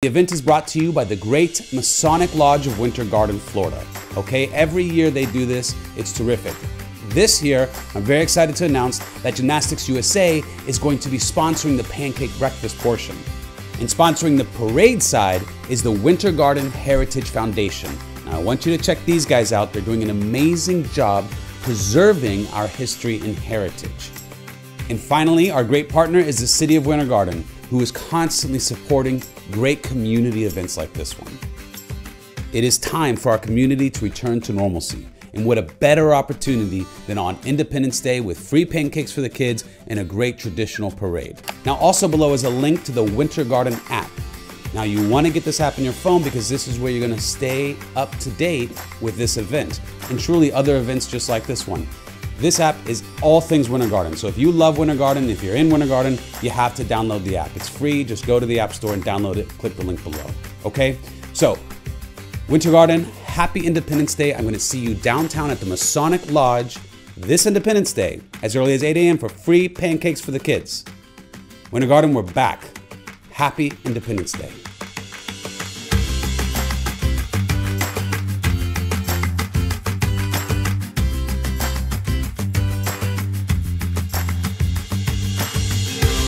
The event is brought to you by the Great Masonic Lodge of Winter Garden, Florida. Okay, every year they do this, it's terrific. This year, I'm very excited to announce that Gymnastics USA is going to be sponsoring the pancake breakfast portion. And sponsoring the parade side is the Winter Garden Heritage Foundation. Now, I want you to check these guys out. They're doing an amazing job preserving our history and heritage. And finally, our great partner is the City of Winter Garden, who is constantly supporting great community events like this one. It is time for our community to return to normalcy. And what a better opportunity than on Independence Day with free pancakes for the kids and a great traditional parade. Now, also below is a link to the Winter Garden app. Now, you want to get this app on your phone because this is where you're going to stay up to date with this event and truly other events just like this one. This app is all things Winter Garden. So if you love Winter Garden, if you're in Winter Garden, you have to download the app. It's free. Just go to the App Store and download it. Click the link below. Okay? So, Winter Garden, happy Independence Day. I'm going to see you downtown at the Masonic Lodge this Independence Day as early as 8 a.m. for free pancakes for the kids. Winter Garden, we're back. Happy Independence Day.